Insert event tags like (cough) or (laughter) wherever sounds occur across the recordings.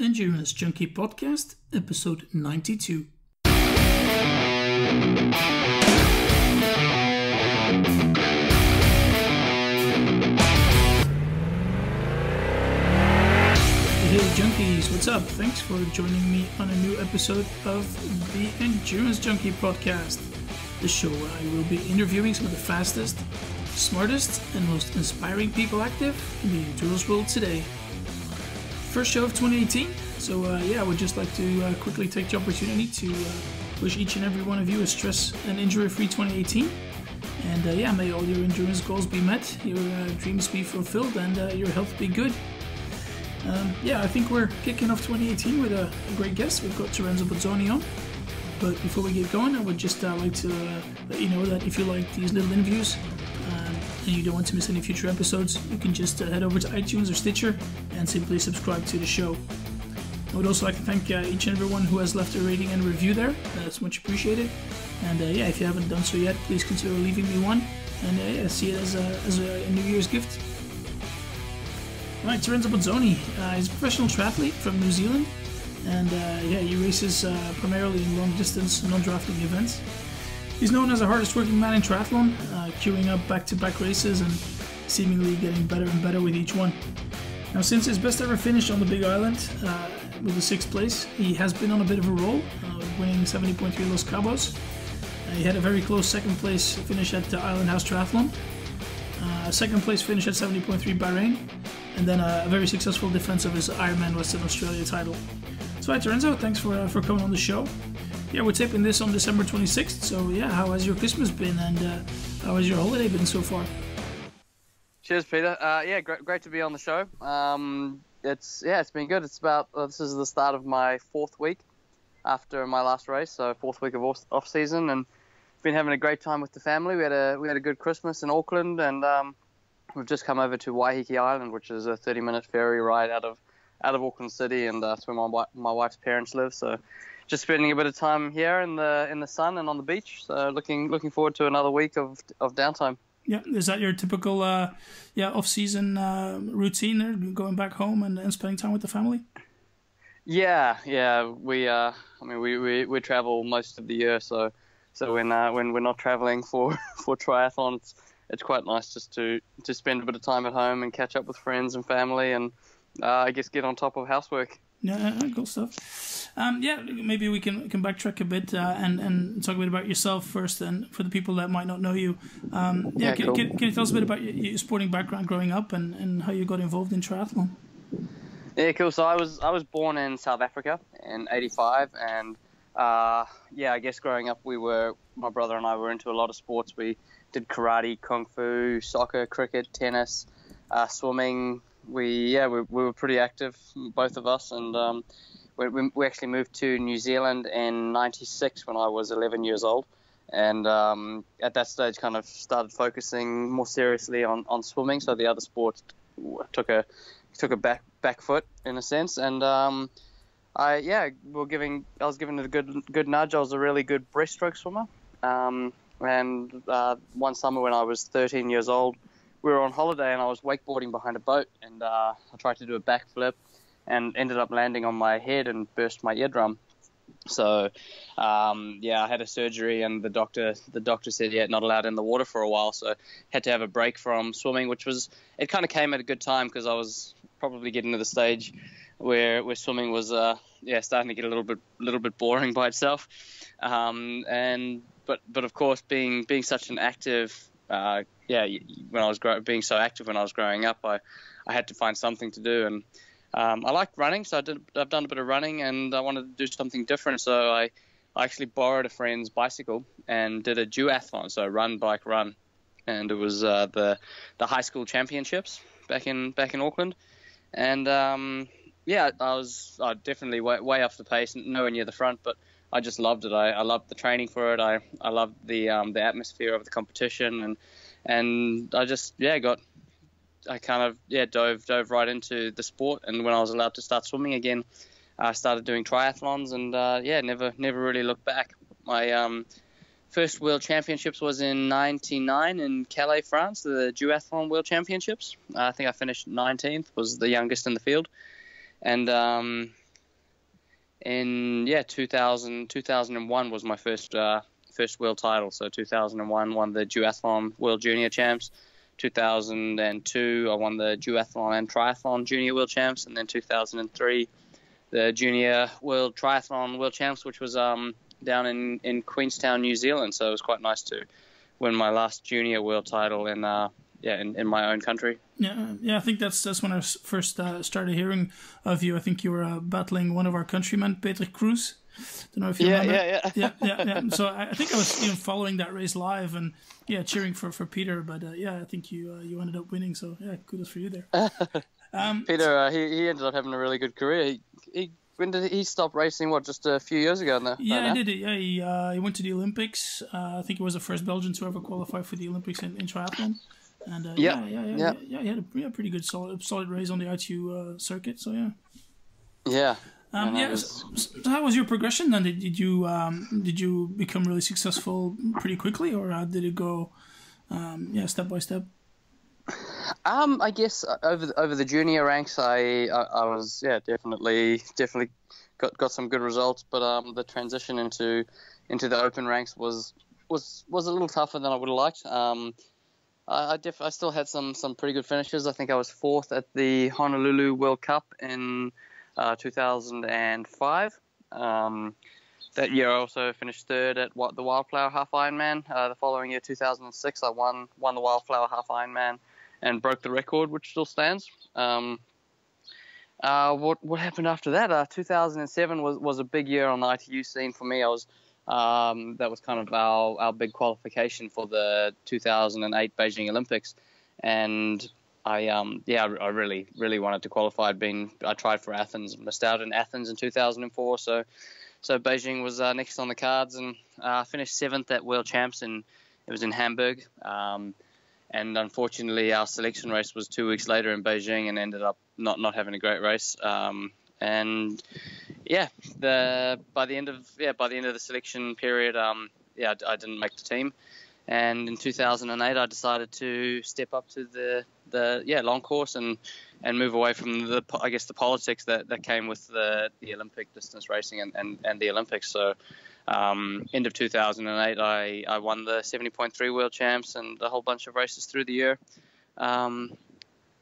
Endurance Junkie Podcast, episode 92. Hey junkies, what's up? Thanks for joining me on a new episode of the Endurance Junkie Podcast, the show where I will be interviewing some of the fastest, smartest, and most inspiring people active in the endurance world today. First show of 2018, so uh, yeah, I would just like to uh, quickly take the opportunity to uh, wish each and every one of you a stress and injury-free 2018. And uh, yeah, may all your endurance goals be met, your uh, dreams be fulfilled, and your health be good. Um, yeah, I think we're kicking off 2018 with a, a great guest. We've got Terenzo Bozzone on. But before we get going, I would just like to let you know that if you like these little interviews and you don't want to miss any future episodes, you can just uh, head over to iTunes or Stitcher and simply subscribe to the show. I would also like to thank uh, each and everyone who has left a rating and review there. That's much appreciated. And uh, yeah, if you haven't done so yet, please consider leaving me one. And uh, yeah, see it as a, as a New Year's gift. Alright, Terenzo Bozzone. Uh, he's a professional triathlete from New Zealand, and uh, yeah, he races primarily in long-distance, non-drafting events. He's known as the hardest working man in triathlon, uh, queuing up back-to-back races and seemingly getting better and better with each one. Now, since his best ever finish on the Big Island uh, with the sixth place, he has been on a bit of a roll, uh, winning 70.3 Los Cabos. he had a very close second place finish at the Island House Triathlon, a second place finish at 70.3 Bahrain, and then a, very successful defense of his Ironman Western Australia title. So, hi, Terenzo, thanks for, uh, for coming on the show. Yeah, we're taping this on December 26th, so yeah, how has your Christmas been and uh, how has your holiday been so far? Cheers, Peter. Uh, yeah, great, great to be on the show. Um, it's yeah, it's been good. It's about uh, this is the start of my fourth week after my last race, so fourth week of off, season, and been having a great time with the family. We had a we had a good Christmas in Auckland, and um, we've just come over to Waiheke Island, which is a 30-minute ferry ride out of out of Auckland City, and uh, that's where my my wife's parents live. So, just spending a bit of time here in the in the sun and on the beach. So, looking looking forward to another week of of downtime. Yeah, is that your typical uh, yeah off-season uh, routine? There, going back home and, and spending time with the family. Yeah, yeah, we uh, I mean, we, we, we travel most of the year, so so when uh, when we're not traveling for (laughs) for triathlons it's quite nice just to to spend a bit of time at home and catch up with friends and family, and uh, I guess get on top of housework. Yeah, cool stuff. Um, yeah, maybe we can can backtrack a bit uh, and and talk a bit about yourself first, and for the people that might not know you. Um, yeah, yeah can, cool. can, can, you tell us a bit about your, your sporting background growing up and, and how you got involved in triathlon? Yeah, cool. So I was I was born in South Africa in '85, and uh, yeah, I guess growing up we were my brother and I were into a lot of sports. We did karate, kung fu, soccer, cricket, tennis, uh, swimming. We yeah we, we, were pretty active, both of us, and um, we, we, actually moved to New Zealand in '96 when I was 11 years old, and um, at that stage kind of started focusing more seriously on, on swimming. So the other sports took a took a back back foot in a sense, and um, I yeah we are giving I was given a good good nudge. I was a really good breaststroke swimmer. Um, and uh, one summer when I was 13 years old, we were on holiday and I was wakeboarding behind a boat and uh, I tried to do a backflip and ended up landing on my head and burst my eardrum. So, um, yeah, I had a surgery, and the doctor the doctor said, yeah, not allowed in the water for a while, so had to have a break from swimming, which was it kind of came at a good time because I was probably getting to the stage where where swimming was uh, yeah starting to get a little bit little bit boring by itself, um, and but but of course, being being such an active, uh, yeah, when I was grow- being so active when I was growing up, I I had to find something to do, and um, I like running, so I did I've done a bit of running, and I wanted to do something different, so I I actually borrowed a friend's bicycle and did a duathlon, so run, bike, run, and it was uh, the the high school championships back in back in Auckland, and um, yeah, I was uh, definitely way, way off the pace, nowhere near the front, but I just loved it. I, I loved the training for it. I, I loved the um, the atmosphere of the competition, and and I just yeah got I kind of yeah dove dove right into the sport. And when I was allowed to start swimming again, I started doing triathlons, and uh, yeah never never really looked back. My um, first World Championships was in '99 in Calais, France, the duathlon World Championships. I think I finished 19th, was the youngest in the field, and um, in yeah 2000 2001 was my first uh, first world title. So 2001 won the duathlon world junior champs. 2002 I won the duathlon and triathlon junior world champs, and then 2003 the junior world triathlon world champs, which was um, down in in Queenstown, New Zealand. So it was quite nice to win my last junior world title in uh, yeah in, in my own country. Yeah, yeah. I think that's that's when I first uh, started hearing of you. I think you were uh, battling one of our countrymen, Peter Croes. Don't know if you yeah, remember. Yeah, yeah, yeah, yeah, yeah. (laughs) So I, I think I was know, following that race live and yeah, cheering for, for Peter. But uh, yeah, I think you uh, you ended up winning. So yeah, kudos for you there. (laughs) Um, Peter, uh, he he ended up having a really good career. He, he when did he stop racing? What, just a few years ago? Now, yeah, he did it. Yeah, he, uh, he went to the Olympics. Uh, I think he was the first Belgian to ever qualify for the Olympics in, in triathlon. And uh, yeah, yeah, yeah, yeah, yeah, he had a yeah, pretty good solid solid race on the ITU uh, circuit. So yeah. Yeah. Um, yeah. Was... So, how was your progression then? Did, did you um, did you become really successful pretty quickly, or uh, did it go um, yeah step by step? Um, I guess uh, over the, over the junior ranks, I, I, I was yeah definitely definitely got, got some good results, but um, the transition into into the open ranks was was was a little tougher than I would have liked. Um, I I, def- I still had some some pretty good finishes. I think I was fourth at the Honolulu World Cup in uh, 2005. Um, that year, I also finished third at what the Wildflower Half Ironman. Uh, the following year, 2006, I won won the Wildflower Half Ironman and broke the record, which still stands. Um, uh, what what happened after that? Uh, 2007 was, was a big year on the ITU scene for me. I was um, that was kind of our, our big qualification for the 2008 Beijing Olympics, and I um, yeah I really really wanted to qualify. I'd been I tried for Athens, missed out in Athens in 2004, so so Beijing was uh, next on the cards, and uh, finished seventh at World Champs, and it was in Hamburg. Um, and unfortunately, our selection race was two weeks later in Beijing, and ended up not not having a great race. Um, and yeah, the by the end of yeah by the end of the selection period, um, yeah, I, I didn't make the team. And in 2008, I decided to step up to the the yeah long course and and move away from the I guess the politics that, that came with the, the Olympic distance racing and, and, and the Olympics. So um, end of 2008, I, I won the 70.3 World Champs and a whole bunch of races through the year. Um,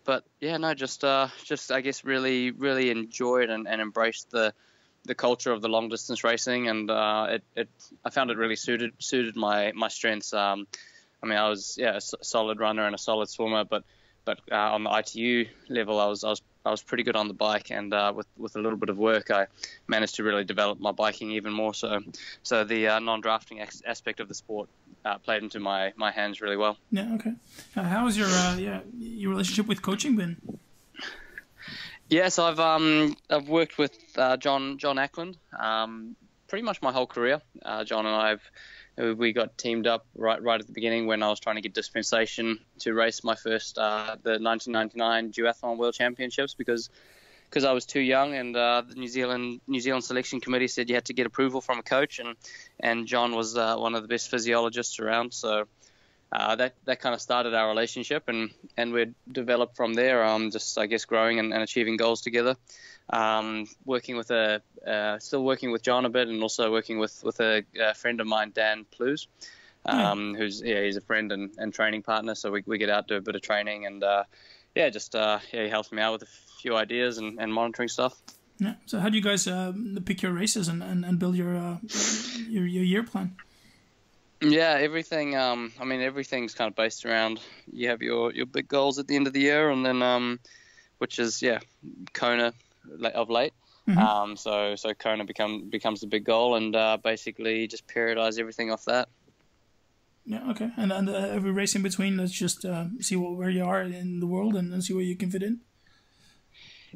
but yeah, no, just uh, just I guess really really enjoyed and, and embraced the the culture of the long distance racing, and uh, it, it I found it really suited suited my my strengths. Um, I mean, I was yeah a solid runner and a solid swimmer, but but uh, on the ITU level, I was I was I was pretty good on the bike, and uh, with with a little bit of work, I managed to really develop my biking even more. So, so the uh, non-drafting ex- aspect of the sport uh, played into my, my hands really well. Yeah. Okay. Uh, how has your uh, yeah your relationship with coaching been? Yes, I've um I've worked with uh, Jon Jon Ackland um, pretty much my whole career. Jon and I've we got teamed up right right at the beginning when I was trying to get dispensation to race my first uh, the 1999 duathlon world championships because because I was too young and uh, the New Zealand New Zealand selection committee said you had to get approval from a coach and and Jon was uh, one of the best physiologists around so uh, that that kind of started our relationship and and we developed from there um just I guess growing and, and achieving goals together um, working with a uh, still working with Jon a bit, and also working with with a, a friend of mine, Dan Plews, um, yeah. who's yeah he's a friend and, and training partner. So we, we get out do a bit of training, and uh, yeah, just uh, yeah he helps me out with a few ideas and, and monitoring stuff. Yeah. So how do you guys uh, pick your races and, and, and build your, uh, your your year plan? Yeah, everything. Um, I mean, everything's kind of based around you have your, your big goals at the end of the year, and then um, which is yeah, Kona of late. Mm-hmm. Um, so so Kona become becomes the big goal, and uh, basically just periodize everything off that. Yeah. Okay. And and uh, every race in between, let's just uh, see what, where you are in the world and, and see where you can fit in.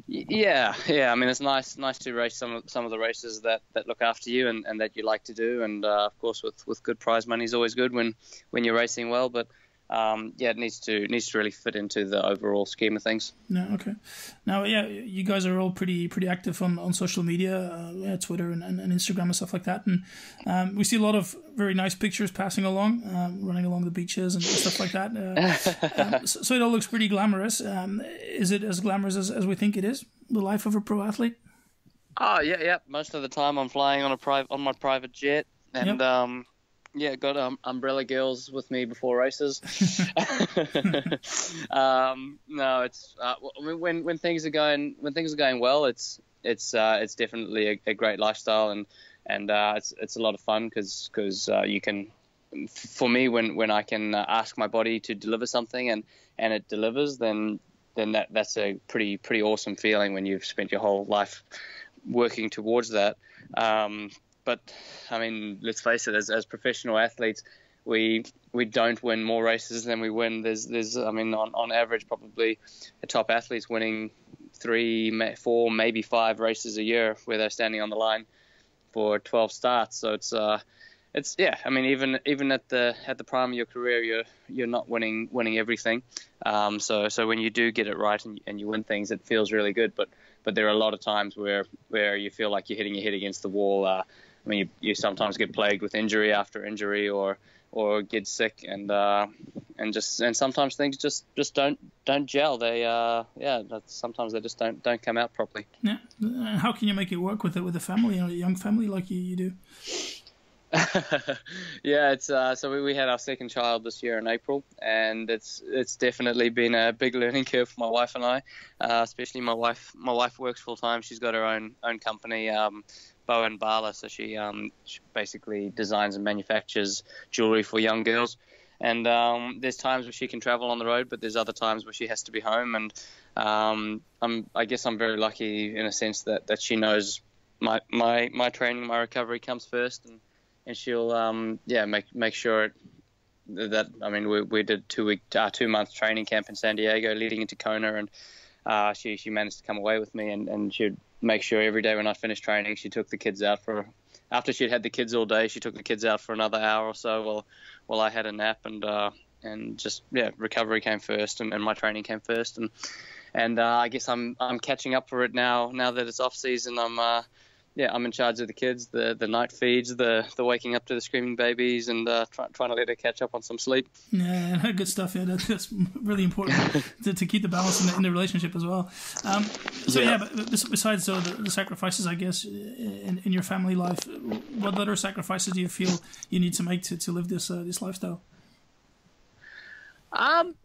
Yeah, yeah. I mean, it's nice, nice to race some of some of the races that, that look after you and, and that you like to do. And uh, of course, with, with good prize money is always good when, when you're racing well. But um, yeah, it needs to needs to really fit into the overall scheme of things. No, okay. Now, yeah, you guys are all pretty pretty active on, on social media, uh, yeah, Twitter and, and, and, Instagram and stuff like that, and um, we see a lot of very nice pictures passing along, um, running along the beaches and stuff like that. Uh, um, (laughs) so, so, it all looks pretty glamorous. Um, is it as glamorous as, as we think it is? The life of a pro athlete? Oh yeah, yeah. Most of the time I'm flying on a private on my private jet, and Yep. um, yeah, got um, umbrella girls with me before races. (laughs) (laughs) um, no, it's uh, when when things are going when things are going well, it's it's uh, it's definitely a, a great lifestyle, and and uh, it's it's a lot of fun because uh, you can. For me, when, when I can uh, ask my body to deliver something and, and it delivers, then then that that's a pretty pretty awesome feeling when you've spent your whole life working towards that. Um, but I mean, let's face it, as, as professional athletes, we we don't win more races than we win. There's there's I mean, on, on average, probably a top athlete's winning three, four, maybe five races a year where they're standing on the line for 12 starts. So it's uh it's yeah. I mean, even even at the at the prime of your career, you're you're not winning winning everything. Um, so so when you do get it right and, and you win things, it feels really good. But but there are a lot of times where where you feel like you're hitting your head against the wall. Uh, I mean, you, you sometimes get plagued with injury after injury, or or get sick, and uh, and just and sometimes things just, just don't don't gel. They uh, yeah, that's, sometimes they just don't don't come out properly. Yeah. How can you make it work with it with a family, you know, a young family like you, you do? (laughs) yeah, it's uh, so we, we had our second child this year in April, and it's it's definitely been a big learning curve for my wife and I. Uh, especially my wife. My wife works full time. She's got her own own company, um, Bow and Bala. So she um, she basically designs and manufactures jewelry for young girls. And um, there's times where she can travel on the road, but there's other times where she has to be home. And um, I'm I guess I'm very lucky in a sense that, that she knows my, my my training, my recovery comes first, and and she'll um yeah make make sure it, that I mean we, we did two week uh, two month training camp in San Diego leading into Kona and uh, she she managed to come away with me and, and she'd make sure every day when I finished training she took the kids out for after she'd had the kids all day she took the kids out for another hour or so while while I had a nap and uh, and just yeah recovery came first and, and my training came first. And and uh, I guess I'm I'm catching up for it now now that it's off season I'm uh, yeah, I'm in charge of the kids, the the night feeds, the the waking up to the screaming babies, and uh, try, trying to let her catch up on some sleep. Yeah, good stuff. Yeah, that, that's really important (laughs) to, to keep the balance in the, in the relationship as well. Um, so yeah, Yeah. but besides so the, the sacrifices, I guess, in, in your family life, what other sacrifices do you feel you need to make to, to live this uh, this lifestyle? Um,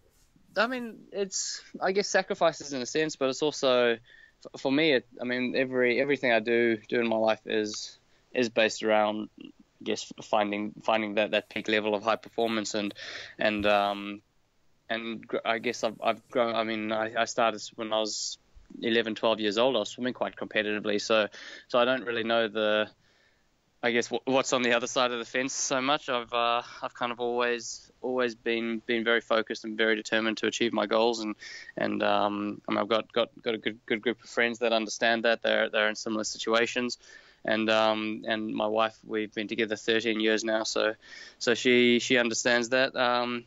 I mean, it's I guess sacrifices in a sense, but it's also f- for me. It, I mean, every everything I do do in my life is is based around, I guess, finding finding that, that peak level of high performance and and um and I guess I've, I've grown. I mean, I, I started when I was 11, 12 years old. I was swimming quite competitively, so so I don't really know the I guess what's on the other side of the fence so much. I've uh, I've kind of always always been been very focused and very determined to achieve my goals, and and um, I mean, I've got, got got a good good group of friends that understand that. They're they're in similar situations, and um, and my wife we've been together 13 years now, so so she she understands that. Um,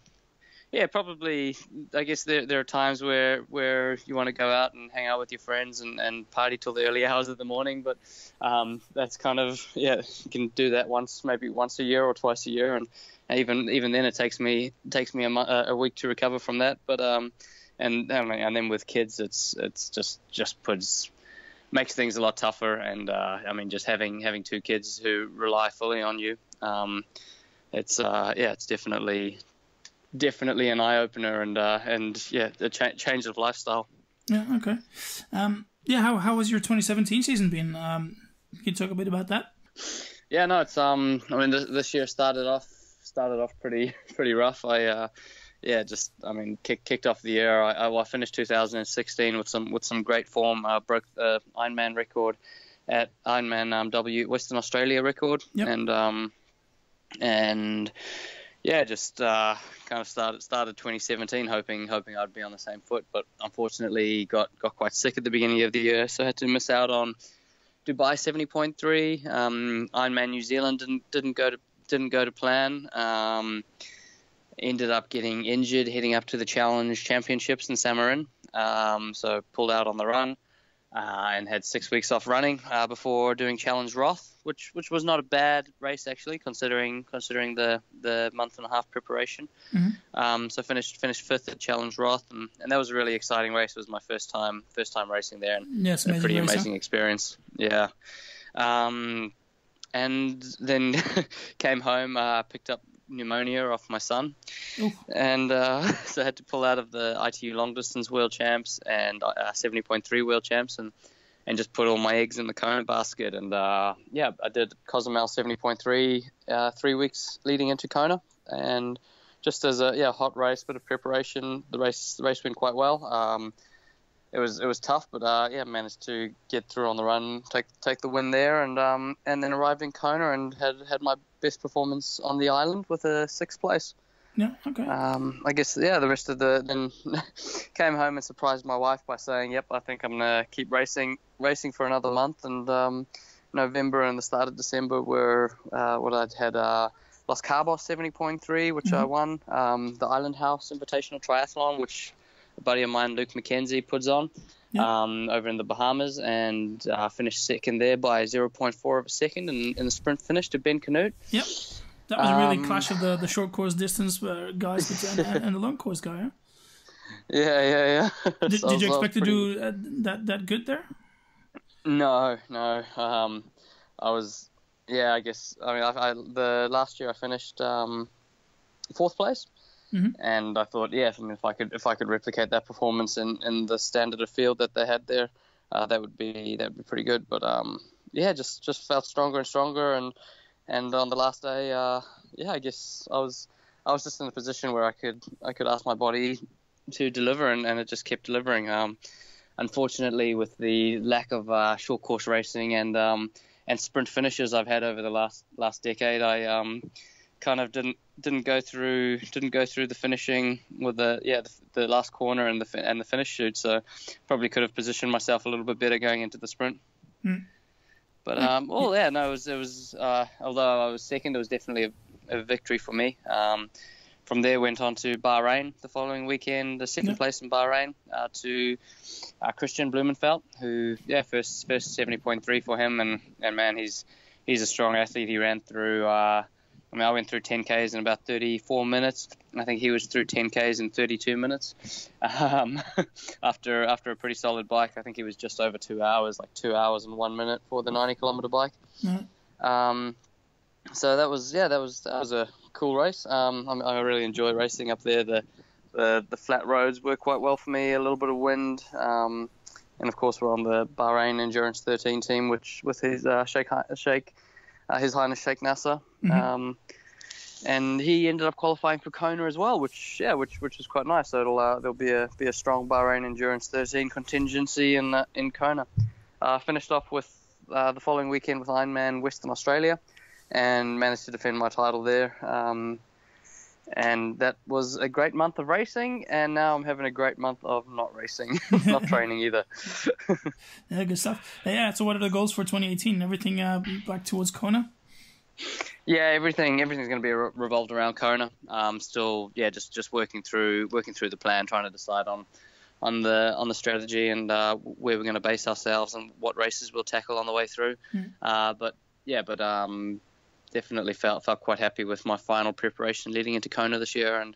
yeah, probably. I guess there, there are times where, where you want to go out and hang out with your friends and, and party till the early (laughs) hours of the morning, but um, that's kind of yeah. You can do that once, maybe once a year or twice a year, and even even then it takes me takes me a, a week to recover from that. But um, and I mean, and then with kids, it's it's just just puts makes things a lot tougher. And uh, I mean, just having having two kids who rely fully on you, um, it's uh, yeah, it's definitely definitely an eye opener and uh, and yeah, a cha- change of lifestyle. Yeah, okay. Um, yeah, how how was your 2017 season been? Um, can you talk a bit about that? Yeah, no, it's um. I mean, this, this year started off started off pretty (laughs) pretty rough. I uh, yeah, just I mean, kick, kicked off the year. I, I, well, I finished 2016 with some with some great form. I broke the Ironman record at Ironman um, W Western Australia record, Yep. and um, and yeah, just uh, kind of started started 2017 hoping hoping I'd be on the same foot, but unfortunately got got quite sick at the beginning of the year, so I had to miss out on Dubai 70.3. Um, Ironman New Zealand didn't didn't go to didn't go to plan. Um, ended up getting injured heading up to the Challenge Championships in Samorin, um, so pulled out on the run. Uh, and had six weeks off running uh, before doing Challenge Roth, which which was not a bad race actually, considering considering the, the month and a half preparation. Mhm. Um, so finished finished fifth at Challenge Roth, and, and that was a really exciting race. It was my first time first time racing there, and Yeah, a pretty race, huh? amazing experience. Yeah. Um, and then (laughs) came home, uh, picked up pneumonia off my son, Oof. and uh, (laughs) so I had to pull out of the ITU long distance world champs and uh, 70.3 world champs, and and just put all my eggs in the Kona basket. And uh, yeah, I did Cozumel 70.3 uh, three weeks leading into Kona, and just as a yeah hot race, bit of preparation. The race the race went quite well. Um, it was it was tough, but uh, yeah, managed to get through on the run, take take the win there, and um, and then arrived in Kona and had had my best performance on the island with a sixth place. Yeah, okay. Um, I guess yeah, the rest of the then (laughs) came home and surprised my wife by saying, "Yep, I think I'm gonna keep racing racing for another month." And um, November and the start of December were uh, what I'd had uh, Los Cabos 70.3, which I Mhm. won, um, the Island House Invitational Triathlon, which a buddy of mine, Luke McKenzie, puts on. Yeah. Um, over in the Bahamas and uh, finished second there by 0.4 of a second in, in the sprint finish to Ben Kanute. Yep. That was a really um, clash of the, the short course distance uh, guys and, and the long course guy. Huh? Yeah, yeah, yeah. (laughs) Did, did you expect to pretty- do uh, that that good there? No, no. Um, I was, yeah. I guess. I mean, I, I, the last year I finished um, fourth place, Mhm. and I thought, yeah, I mean, if I could, if I could replicate that performance in, in the standard of field that they had there, uh, that would be that would be pretty good. But um, yeah, just just felt stronger and stronger, and and on the last day, uh, yeah, I guess I was I was just in a position where I could I could ask my body to deliver, and, and it just kept delivering. Um, unfortunately, with the lack of uh, short course racing and um, and sprint finishes I've had over the last last decade, I um, kind of didn't didn't go through didn't go through the finishing with the yeah the, the last corner and the and the finish chute. So probably could have positioned myself a little bit better going into the sprint. Mm. But um, well, yeah, no, it was it was uh, although I was second, it was definitely a, a victory for me. Um, from there, went on to Bahrain the following weekend, the second Yeah. place in Bahrain uh, to uh, Kristian Blummenfelt, who yeah first first seventy point three for him, and and man he's he's a strong athlete. He ran through. I mean, I went through 10Ks in about 34 minutes. I think he was through 10Ks in 32 minutes. (laughs) Um, (laughs) after after a pretty solid bike, I think he was just over two hours, like two hours and one minute for the 90 kilometer bike. Yeah. Um, so that was yeah, that was that was a cool race. Um, I, I really enjoy racing up there. The, the the flat roads work quite well for me. A little bit of wind. Um, and of course, we're on the Bahrain Endurance 13 team, which with his uh, Sheikh Sheikh uh, His Highness Sheikh Nasser. Mhm. Um, and he ended up qualifying for Kona as well, which yeah, which which is quite nice. So it'll uh, there'll be a be a strong Bahrain Endurance 13 contingency in uh, in Kona. Uh, finished off with uh, the following weekend with Ironman Western Australia, and managed to defend my title there. Um, and that was a great month of racing, and now I'm having a great month of not racing, (laughs) (laughs) not training either. (laughs) Yeah, good stuff. Yeah, so what are the goals for 2018? Everything uh, back towards Kona? Yeah, everything everything's going to be re- revolved around Kona. Um, still, yeah, just just working through working through the plan, trying to decide on on the on the strategy and uh, where we're going to base ourselves and what races we'll tackle on the way through. Mm. Uh, but yeah, but um, definitely felt felt quite happy with my final preparation leading into Kona this year, and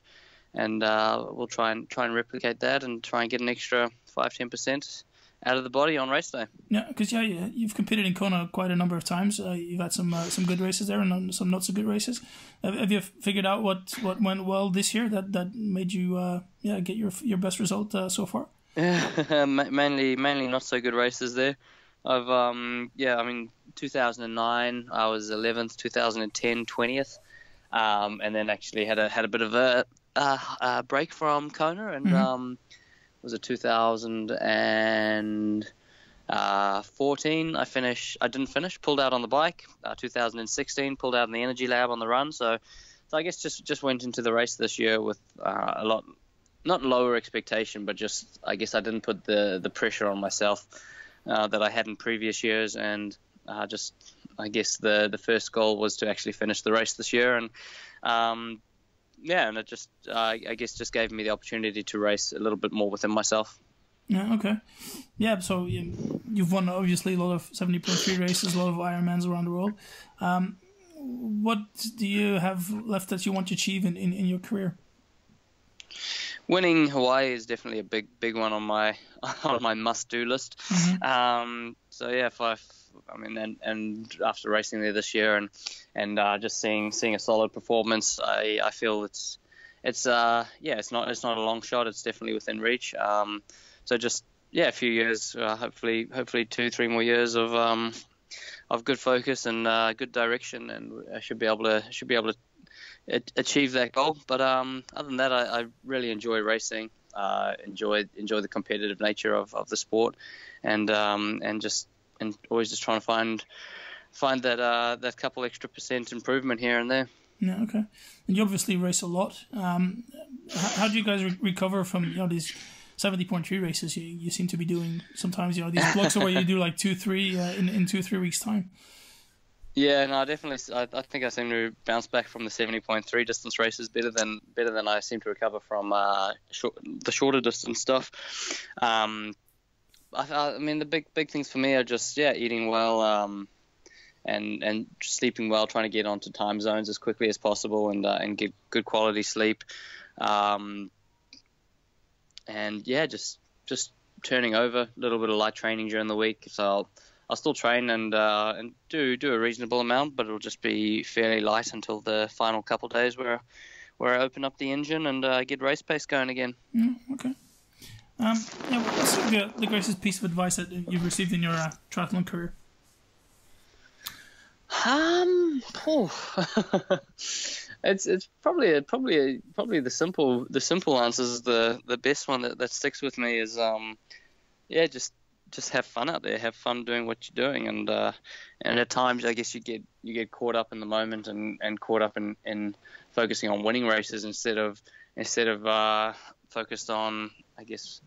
and uh, we'll try and try and replicate that and try and get an extra five ten percent out of the body on race day. Yeah, because yeah, yeah, you've competed in Kona quite a number of times. Uh, you've had some uh, some good races there and some not so good races. Have, have you figured out what, what went well this year that that made you uh, yeah get your your best result uh, so far? (laughs) Yeah, mainly mainly not so good races there. I've um yeah, I mean 2009 I was 11th, 2010 20th, um, and then actually had a had a bit of a, a, a break from Kona and Mhm. um was it 2014 I finished I didn't finish pulled out on the bike. Uh, 2016 pulled out in the energy lab on the run. So so I guess just just went into the race this year with uh, a lot not lower expectation, but just I guess I didn't put the the pressure on myself uh, that I had in previous years, and uh, just I guess the the first goal was to actually finish the race this year, and um, yeah, and it just uh, I guess just gave me the opportunity to race a little bit more within myself. Yeah. Okay. Yeah. So you, you've won obviously a lot of seventy point three races, a lot of Ironmans around the world. Um, what do you have left that you want to achieve in, in, in your career? Winning Hawaii is definitely a big big one on my (laughs) on my must do list. Mm-hmm. Um, so yeah, if I, I mean, and, and after racing there this year and and uh, just seeing seeing a solid performance, I, I feel it's it's uh yeah it's not it's not a long shot. It's definitely within reach. Um, so just yeah, a few years, uh, hopefully hopefully two three more years of um of good focus and uh, good direction, and I should be able to should be able to achieve that goal. But um, other than that, I, I really enjoy racing. Uh, enjoy enjoy the competitive nature of, of the sport, and um, and just and always just trying to find find that uh, that couple extra percent improvement here and there. Yeah, okay. And you obviously race a lot. Um, how, how, do you guys re- recover from you know these seventy point three races you, you seem to be doing sometimes? You know these blocks where you do like two three uh, in in two three weeks time. Yeah, no, definitely. I, I, think I seem to bounce back from the 70.3 distance races better than better than I seem to recover from uh, short, the shorter distance stuff. Um, I, I, mean, the big big things for me are just yeah, eating well, um, and and sleeping well, trying to get onto time zones as quickly as possible, and uh, and get good quality sleep. Um, and yeah, just just turning over a little bit of light training during the week. So I'll, I'll still train and uh, and do do a reasonable amount, but it'll just be fairly light until the final couple days where where I open up the engine and uh, get race pace going again. Mm, okay. Um, yeah, what's the, the greatest piece of advice that you've received in your uh, triathlon career? Um, oh. (laughs) it's it's probably a, probably a, probably the simple the simple answer is the the best one that, that sticks with me is um, yeah, just just have fun out there, have fun doing what you're doing, and uh, and at times I guess you get you get caught up in the moment and, and caught up in, in focusing on winning races instead of instead of uh, focused on I guess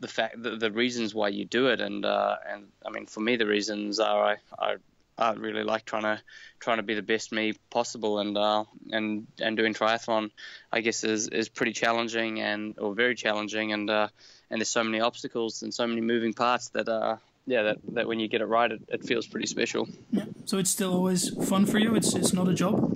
the fact the, the reasons why you do it. And uh, and I mean for me the reasons are I, I I really like trying to trying to be the best me possible, and uh, and and doing triathlon, I guess is is pretty challenging and or very challenging, and uh, and there's so many obstacles and so many moving parts that uh yeah that, that when you get it right, it, it feels pretty special. Yeah. So it's still always fun for you. It's it's not a job.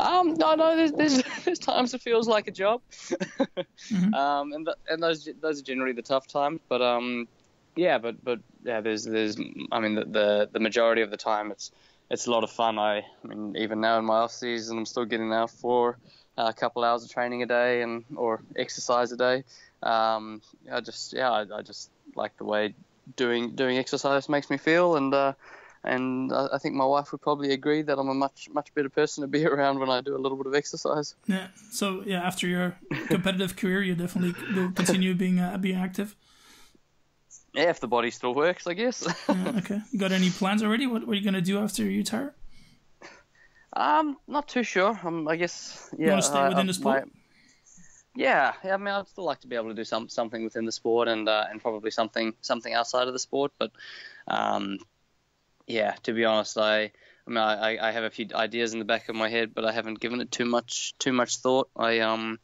Um, no, no. There's, there's, (laughs) there's times it feels like a job, (laughs) mm-hmm. um, and the, and those those are generally the tough times. But um, yeah, but but yeah, there's there's I mean the, the, the majority of the time it's it's a lot of fun. I, I mean even now in my off season I'm still getting out for a couple hours of training a day and or exercise a day. Um, I just yeah I, I, just like the way doing doing exercise makes me feel and. Uh, and I think my wife would probably agree that I'm a much much better person to be (laughs) around when I do a little bit of exercise. Yeah. So yeah, after your competitive career, you definitely will continue being uh, being active. Yeah, if the body still works, I guess. (laughs) yeah, okay. You got any plans already? What, what are you going to do after you retire? Um, not too sure. Um, I guess. Yeah. You want to stay within the sport? My, yeah, yeah. I mean, I'd still like to be able to do some something within the sport and uh, and probably something something outside of the sport. But, um, yeah. To be honest, I. I mean, I, I have a few ideas in the back of my head, but I haven't given it too much too much thought. I um,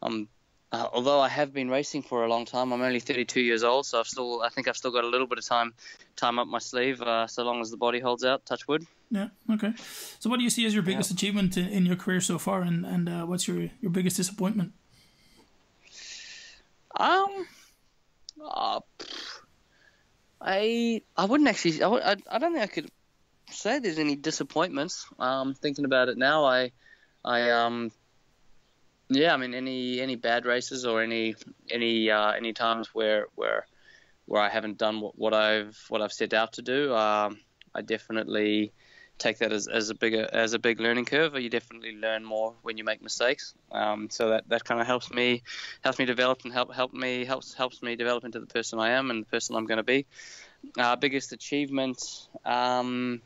I'm uh, although I have been racing for a long time, I'm only 32 years old, so I've still, I think I've still got a little bit of time, time up my sleeve, uh, so long as the body holds out. Touch wood. Yeah. Okay. So, what do you see as your biggest yeah. achievement in, in, your career so far, and and uh, what's your your biggest disappointment? Um. Uh, I I wouldn't actually. I, I, I don't think I could say there's any disappointments. Um, thinking about it now, I I um yeah, I mean any any bad races or any any uh, any times where where where I haven't done what, what I've what I've set out to do, um, I definitely take that as, as a bigger as a big learning curve. You definitely learn more when you make mistakes. Um, so that, that kind of helps me helps me develop and help help me helps helps me develop into the person I am and the person I'm going to be. Uh, biggest achievement. Um,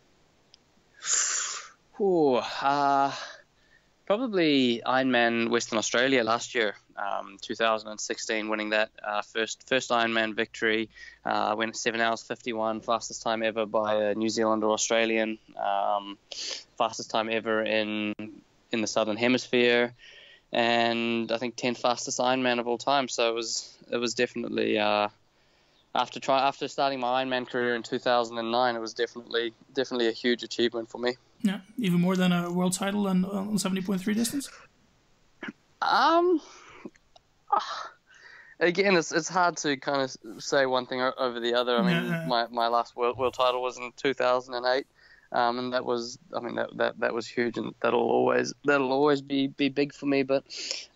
(sighs) whew, uh, probably Ironman Western Australia last year, um, 2016, winning that uh, first first Ironman victory. Uh, went seven hours 51, fastest time ever by a New Zealand or Australian, um, fastest time ever in in the Southern Hemisphere, and I think 10th fastest Ironman of all time. So it was it was definitely uh, after try after starting my Ironman career in 2009, it was definitely definitely a huge achievement for me. Yeah, even more than a world title on, on 70.3 distance. Um, again, it's it's hard to kind of say one thing over the other. I mean, Yeah, yeah. my, my last world, world title was in 2008, um, and that was I mean that, that that was huge, and that'll always that'll always be, be big for me. But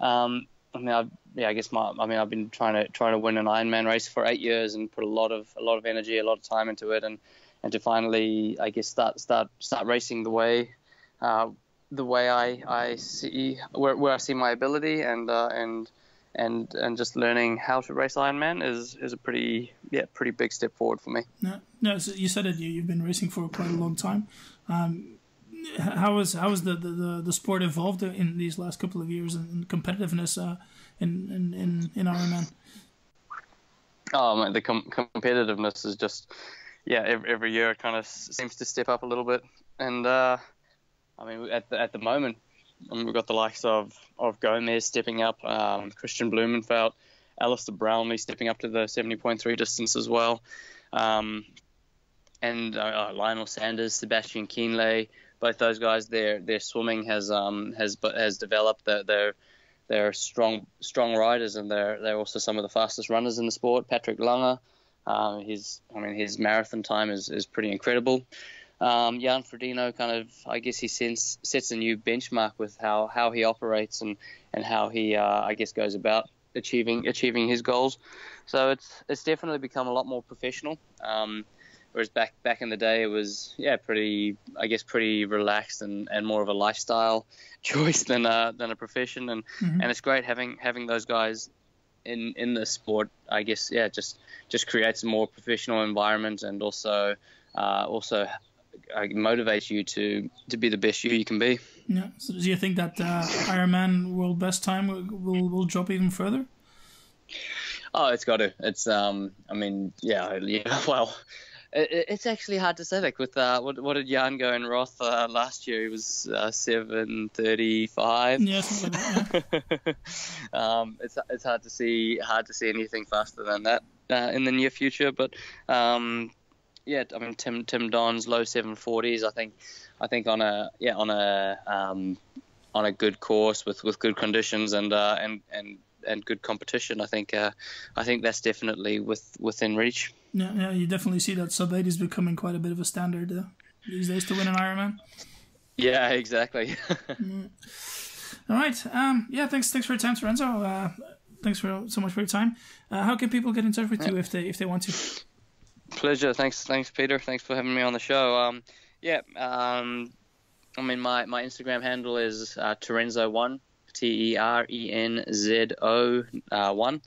um, I mean, I, yeah, I guess my I mean I've been trying to trying to win an Ironman race for eight years and put a lot of a lot of energy, a lot of time into it, and and to finally I guess start start start racing the way. Uh, the way I, I see where, where I see my ability and uh, and and and just learning how to race Ironman is is a pretty yeah pretty big step forward for me. No, no. So you said it. You, you've been racing for quite a long time. Um, how has how has the, the, the, the sport evolved in these last couple of years and competitiveness uh, in, in in in Ironman? Oh man, the com- competitiveness is just yeah every, every year it kind of seems to step up a little bit and uh, I mean at the, at the moment I mean, we've got the likes of of Gomez stepping up, um, Kristian Blummenfelt, Alistair Brownlee stepping up to the 70.3 distance as well, um, and uh, uh, Lionel Sanders, Sebastian Kienle, both those guys their their swimming has um has has developed. They're, they're they're strong strong riders and they're they're also some of the fastest runners in the sport. Patrick Lange, um, his I mean his marathon time is, is pretty incredible. Um, Jan Frodeno kind of I guess he sets sets a new benchmark with how, how he operates and and how he uh, I guess goes about achieving achieving his goals. So it's it's definitely become a lot more professional. Um, whereas back back in the day it was yeah pretty I guess pretty relaxed and, and more of a lifestyle (laughs) choice than a than a profession and Mhm. and it's great having having those guys in in the sport I guess yeah just just creates a more professional environment and also uh, also uh, motivates you to to be the best you you can be Yeah. So do you think that uh, Ironman world best time will, will will drop even further? Oh, it's got to. It's um. I mean, yeah, yeah. (laughs) Well, it, it- it's actually hard to say. Like with uh, what what did Jan go in Roth uh, last year? He was uh, seven thirty five. Yeah, like (laughs) um, it's it's hard to see hard to see anything faster than that uh, in the near future. But um, yeah, I mean Tim Tim Don's low seven forties. I think I think on a yeah on a um, on a good course with, with good conditions and uh, and and and good competition. I think uh, I think that's definitely with within reach. Yeah, yeah, you definitely see that sub eight is becoming quite a bit of a standard uh, these days to win an Ironman. Yeah, exactly. (laughs) All right. Um, yeah, thanks. Thanks for your time, Lorenzo. Uh, thanks for so much for your time. Uh, how can people get in touch with you if they if they want to? Pleasure. Thanks, thanks, Peter. Thanks for having me on the show. Um, yeah. Um, I mean, my, my Instagram handle is uh, Terenzo One, T E R E N Z O uh, One.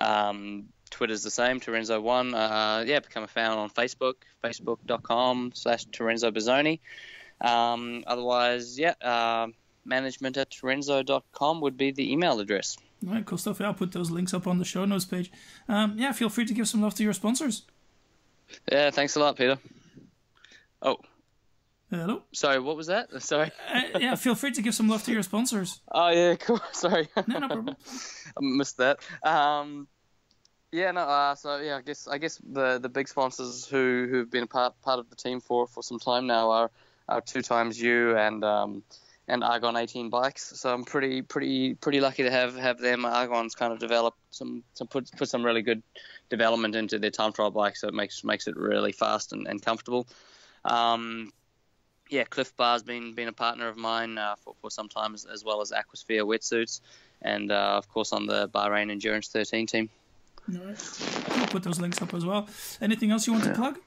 Um, Twitter's the same, Terenzo One. Uh, yeah, become a fan on Facebook, facebook.com slash Terenzo Bozzone. Um, otherwise, yeah, uh, management at Terenzo.com would be the email address. All right, cool stuff. Yeah, I'll put those links up on the show notes page. Um, yeah, feel free to give some love to your sponsors. Yeah, thanks a lot, Peter. Oh, Hello. sorry, what was that? (laughs) Sorry. Uh, yeah, feel free to give some love to your sponsors. (laughs) Oh yeah, cool. (laughs) Sorry, No, no problem. I missed that. Um, yeah, no. Uh, so yeah, I guess I guess the the big sponsors who who've been a part part of the team for for some time now are are 2XU and um and Argon 18 bikes. So I'm pretty pretty pretty lucky to have have them. Argon's kind of developed some some put put some really good development into their time trial bike, so it makes makes it really fast and, and comfortable. Um, yeah, Clif Bar's been been a partner of mine uh, for, for some time, as, as well as Aquasphere wetsuits, and uh, of course on the Bahrain Endurance 13 team. All right. I'll put those links up as well. Anything else you want to plug?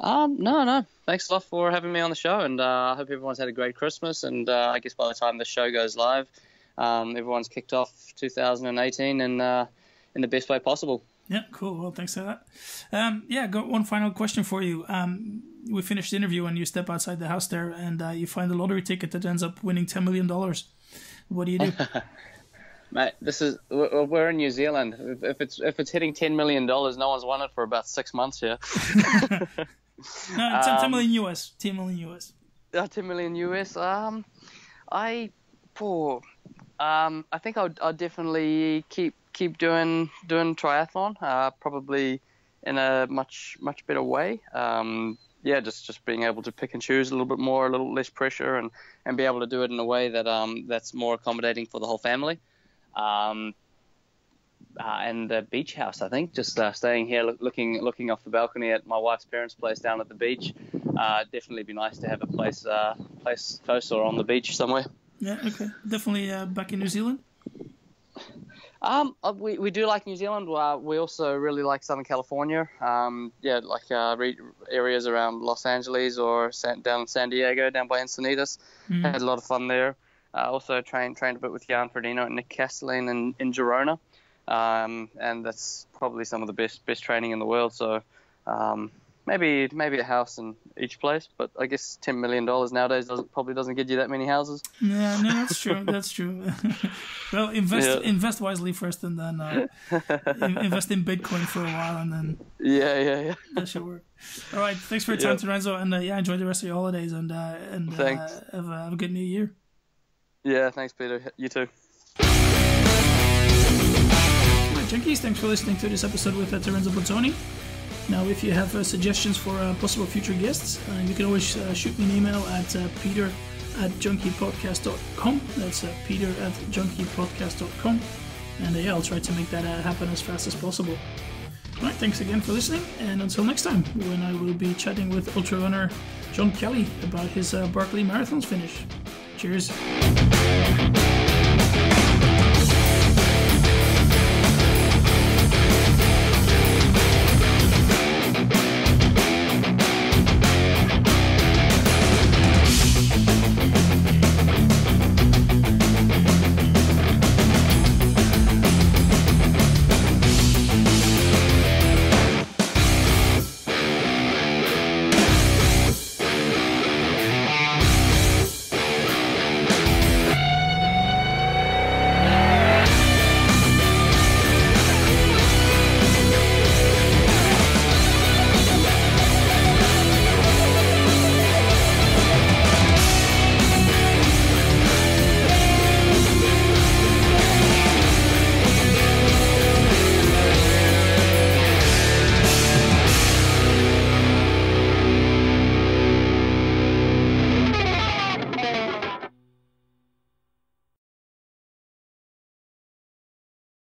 Um, no, no. Thanks a lot for having me on the show, and uh, I hope everyone's had a great Christmas. And uh, I guess by the time the show goes live, um, everyone's kicked off 2018 in uh, in the best way possible. Yeah, cool. Well, thanks for that. Um, yeah, got one final question for you. Um, we finished the interview and you step outside the house there and uh, you find a lottery ticket that ends up winning $10 million. What do you do? (laughs) Mate, this is we're in New Zealand. If it's if it's hitting 10 million dollars, no one's won it for about six months here. (laughs) No, (laughs) 10, 10 million US. 10 million US. Uh, 10 million US. Um, I, poor. Um, I think I'd, I'd definitely keep keep doing doing triathlon, uh, probably in a much much better way. Um, yeah, just just being able to pick and choose a little bit more, a little less pressure, and, and be able to do it in a way that um, that's more accommodating for the whole family. Um, uh, and the beach house, I think, just uh, staying here, look, looking looking off the balcony at my wife's parents' place down at the beach. Uh, definitely be nice to have a place uh, place closer on the beach somewhere. Yeah, okay, definitely uh, back in New Zealand. Um, uh, we, we do like New Zealand. Uh, we also really like Southern California. Um, yeah, like uh, re- areas around Los Angeles or San, down in San Diego, down by Encinitas. Mm-hmm. Had a lot of fun there. Uh, also trained trained a bit with Jan Frodeno and Nick in, in Girona, um, and that's probably some of the best best training in the world. So um, maybe maybe a house in each place, but I guess ten million dollars nowadays doesn't, probably doesn't get you that many houses. Yeah, no, that's true. That's true. (laughs) well, invest yeah. invest wisely first, and then uh, (laughs) invest in Bitcoin for a while, and then yeah, yeah, yeah. That should work. All right, thanks for your time, yeah. Terenzo, and uh, yeah, enjoy the rest of your holidays, and uh, and. Uh, have, a, have a good New Year. Yeah, thanks, Peter. You too. Junkies, thanks for listening to this episode with uh, Terenzo Bozzone. Now, if you have uh, suggestions for uh, possible future guests, uh, you can always uh, shoot me an email at uh, peter at junkiepodcast.com. That's uh, peter at junkiepodcast.com. And yeah, I'll try to make that happen as fast as possible. Alright, thanks again for listening, and until next time, when I will be chatting with ultra runner John Kelly about his Barkley Marathons finish. Cheers.